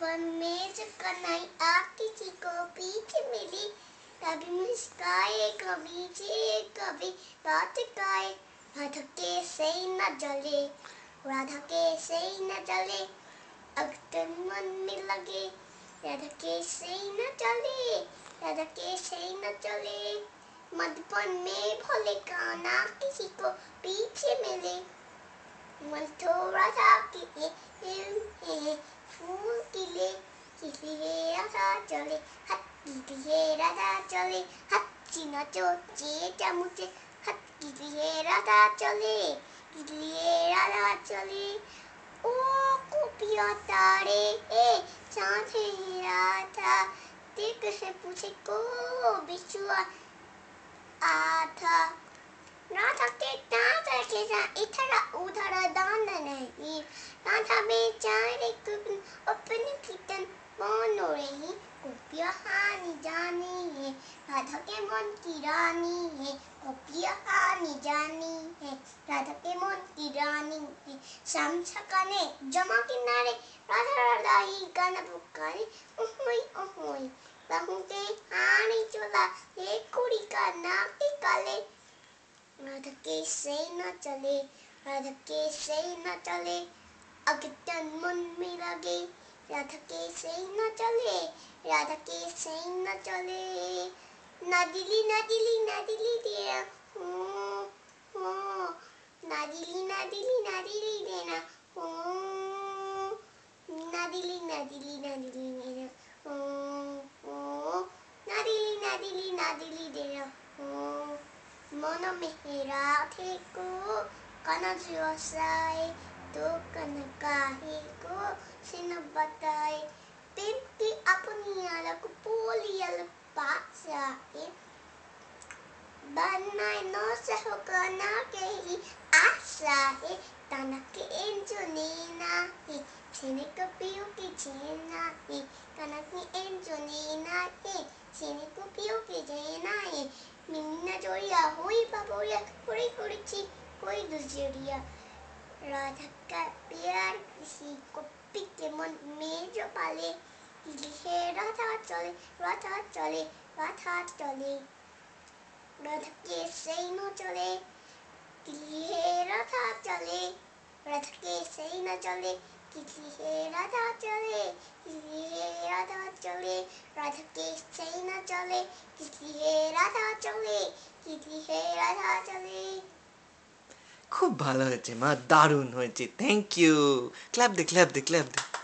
पर मेज कनाई आप किसी को पीछे मिली। कभी मुस्काए, कभी चे कभी बात गाए राधा के से न जले, राधा के से न जले अगर मन में लगे। राधा के से न चले राधा के से न चले मधुबन में भोले काना किसी को पीछे मिले। मन थोड़ा सा कि फूल किले किले राधा चले हाथ किले राधा चले हाथ चिना चोचे चामुचे हाथ किले राधा चले किले राधा चले ओ कुपिया तारे ए साथे राधा देख से पूछे को बिछुआ आधा 나사케나사케사 이타라 우타라 다나나이 나사베 자레쿠 오프닝 키탄 모노레히 고피아하니 자니해 라다케 몬키라니해 고피아하니 자니해 라다케 몬키라니해 삼사카네 저마키나레 라다라다이 가나부카리 오호이 오호이 바후게 하니 조라 예코리카 나케 칼레 রাধাকে সেই না চলে রাধাকে সেই না চলে অগত্যন মন মিলাগে রাধাকে সেই না চলে রাধাকে সেই না চলে না দিলি না দিলি না দিলি দেনা ও ও না দিলি না দিলি না দিলি দেনা ও না দিলি না দিলি না দিলি দেনা ও ও না দিলি না দিলি না দিলি দেনা 物見開く彼女はさえどうか仲いく sinabatay Timki ako niya ko puli alpa sa akin Banay no sa hukana kay asahi Tanaki enjo ninahi Sinikapiyo ki chinahi Tanaki enjo ninahi સિનિકુપીઓ કે જયનાએ મીના જોડિયા હોય બાબોડિયા કોઈ કુડચી કોઈ દુજોડિયા રાધક્કા પિયાર કિસી কপি কেমন মেজ পালে। লিখে রাধা চলে রাধা চলে রাধা চলে। রাধাকে সেই ন চলে লিখে রাধা চলে, রাধাকে সেই না চলে রাধা হে রাধা না চলে? কিসি হে রাধা চলে? খুব ভালো হয়েছে মা, দারুণ হয়েছে। থ্যাংক ইউ ক্ল্যাপ দে ক্ল্যাপ দে ক্ল্যাপ দে।